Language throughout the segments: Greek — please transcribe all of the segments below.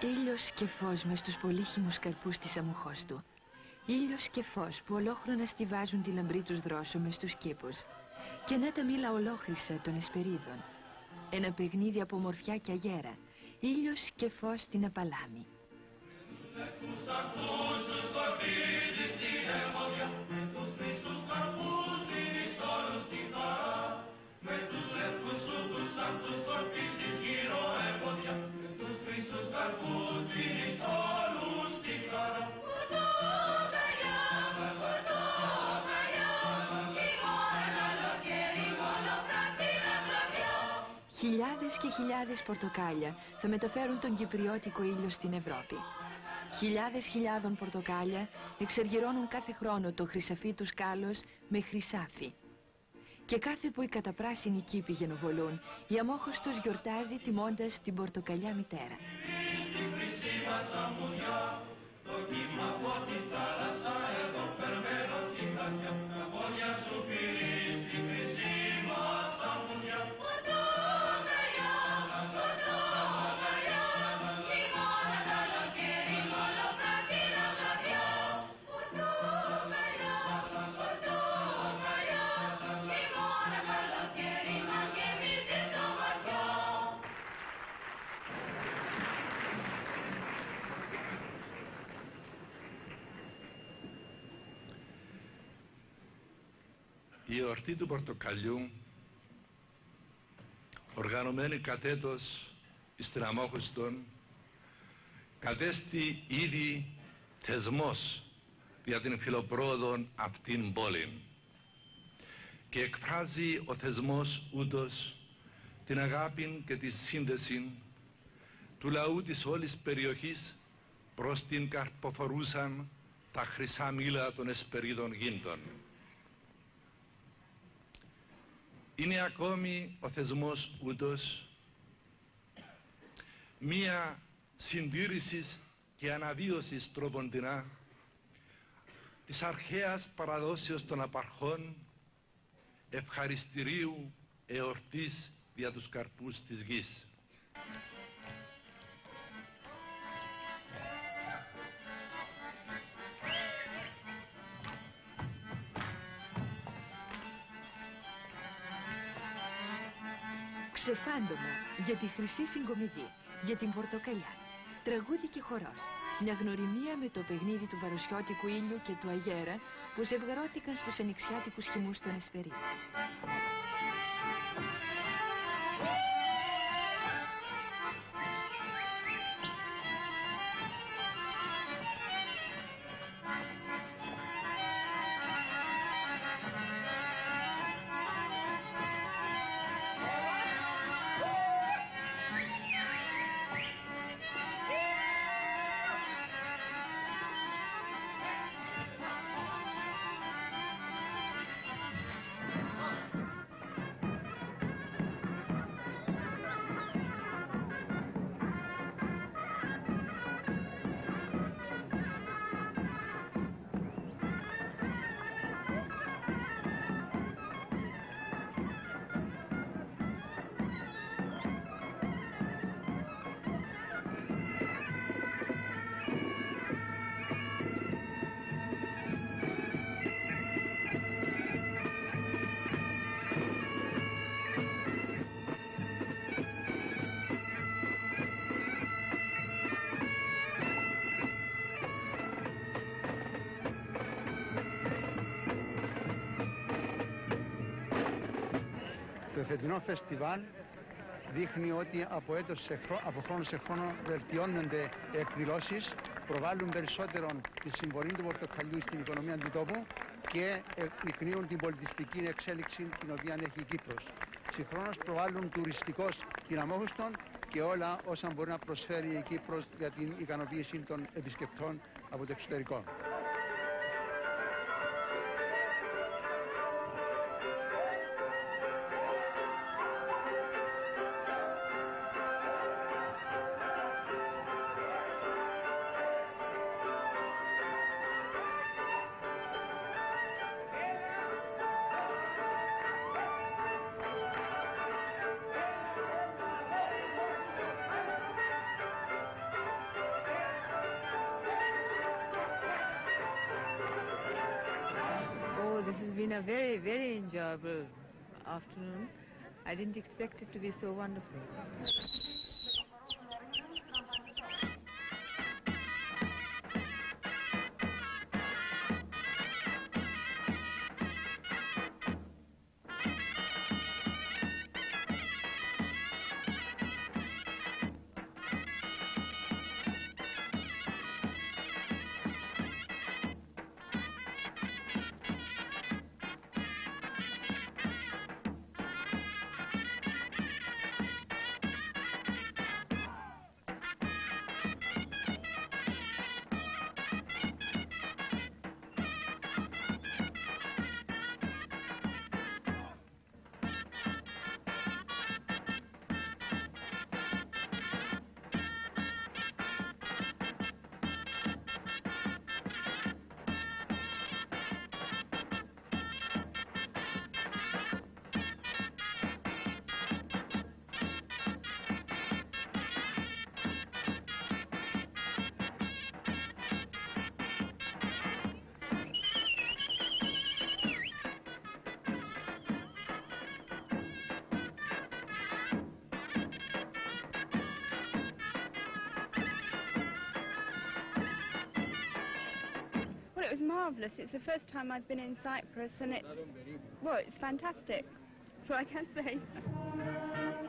Ήλιος και φως μες στους πολύχημους καρπούς της αμμουχός του. Ήλιος και φως που ολόχρονα στιβάζουν τη λαμπρή τους δρόσο μες στους κήπους. Και να τα μήλα ολόχρυσα των εσπερίδων. Ένα παιχνίδι από μορφιά και αγέρα. Ήλιος και φως στην απαλάμη. Χιλιάδες και χιλιάδες πορτοκάλια θα μεταφέρουν τον κυπριώτικο ήλιο στην Ευρώπη. Χιλιάδες χιλιάδων πορτοκάλια εξεργυρώνουν κάθε χρόνο το χρυσαφί τους σκάλος με χρυσάφι. Και κάθε που οι καταπράσινοι κήποι γενοβολούν, η αμόχος τους γιορτάζει τιμώντας την πορτοκαλιά μητέρα. Η εορτή του Πορτοκαλιού οργανωμένη κατέτος εις Αμόχωστον κατέστη ήδη θεσμός για την φιλοπρόοδο αυτήν πόλη και εκφράζει ο θεσμός ούτως την αγάπη και τη σύνδεση του λαού της όλης περιοχής προς την καρποφορούσαν τα χρυσά μήλα των εσπερίδων γύντων. Είναι ακόμη ο θεσμός ούτως μία συντήρησης και αναβίωσης τροποντινά της αρχαίας παραδόσεως των απαρχών ευχαριστηρίου εορτής για τους καρπούς της γης. Ξεφάντωμα για τη χρυσή συγκομιδή, για την πορτοκαλιά, τραγούδι και χορός. Μια γνωριμία με το παιχνίδι του βαροσιώτικου ήλιου και του αγέρα που ζευγαρώθηκαν στους ανοιξιάτικους χυμούς των Εσπερίδων. Φετινό φεστιβάλ δείχνει ότι από, έτος σε από χρόνο σε χρόνο βελτιώνονται οι εκδηλώσεις, προβάλλουν περισσότερο τη συμβολή του πορτοκαλιού στην οικονομία του τόπου και εκνύουν την πολιτιστική εξέλιξη την οποία έχει η Κύπρος. Συγχρόνως προβάλλουν τουριστικώς την Αμόχωστον και όλα όσα μπορεί να προσφέρει η Κύπρος για την ικανοποίηση των επισκεπτών από το εξωτερικό. Been a very, very enjoyable afternoon. I didn't expect it to be so wonderful. Well, it was marvellous. It's the first time I've been in Cyprus, and it's well, it's fantastic. That's all I can say.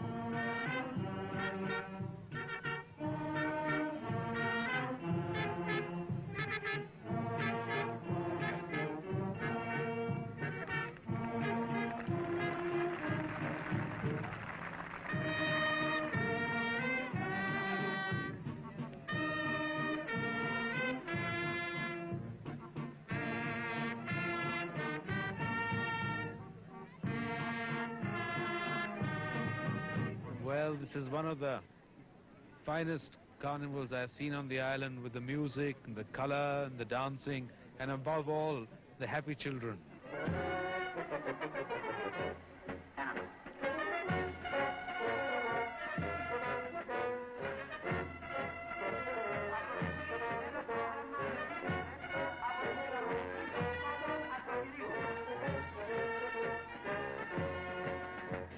is one of the finest carnivals I've seen on the island with the music, and the color, and the dancing, and above all, the happy children.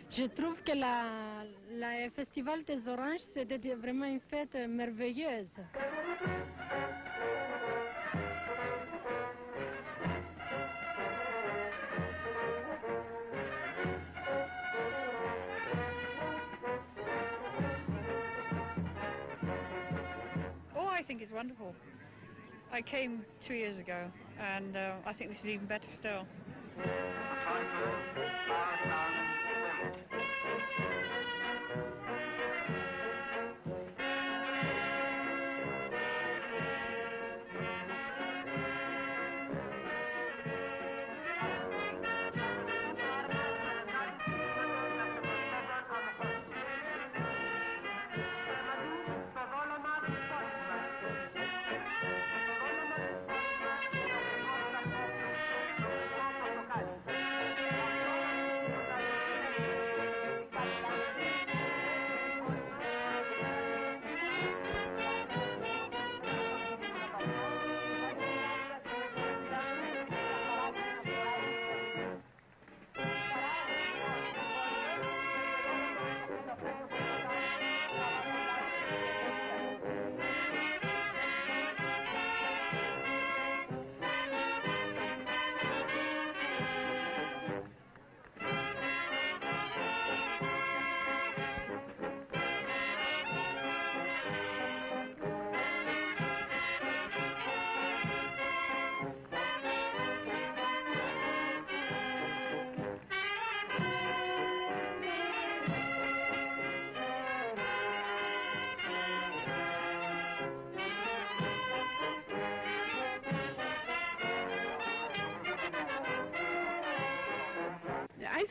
Je trouve que la, la festival des oranges, c'était vraiment une fête merveilleuse. Oh, I think it's wonderful. I came two years ago, and uh, I think this is even better still.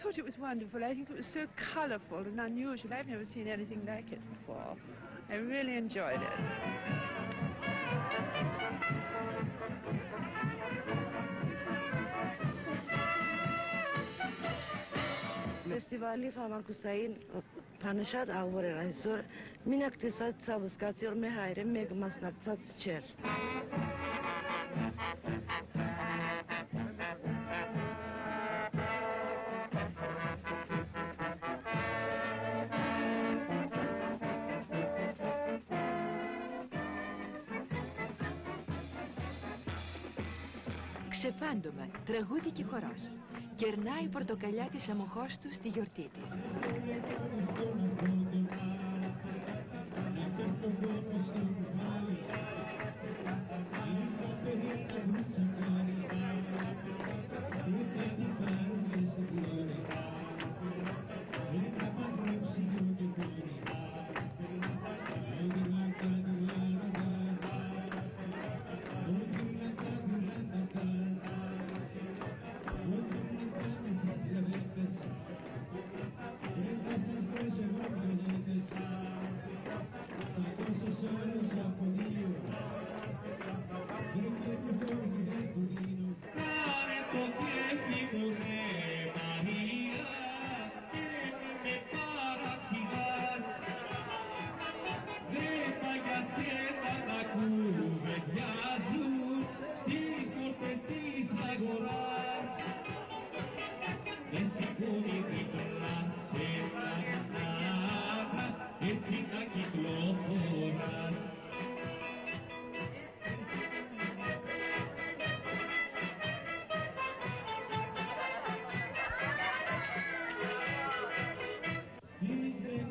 Thought it was wonderful. I think it was so colourful and unusual. I've never seen anything like it before. I really enjoyed it. Avore Raisor Minaktisat Sabuskatior Mehaire Megmasnaksat Cher. Ξεφάντωμα, τραγούδι και χορός. Κερνάει η πορτοκαλιά της αμοχώς του στη γιορτή της.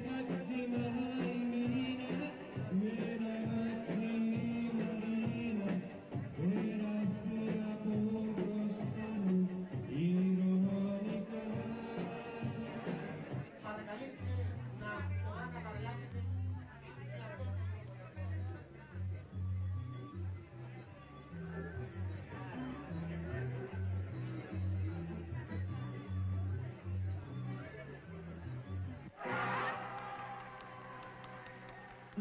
Thank you.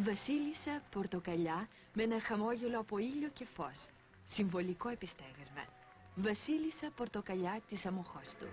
Βασίλισσα πορτοκαλιά με ένα χαμόγελο από ήλιο και φως. Συμβολικό επιστέγασμα. Βασίλισσα πορτοκαλιά της αμοχώς του.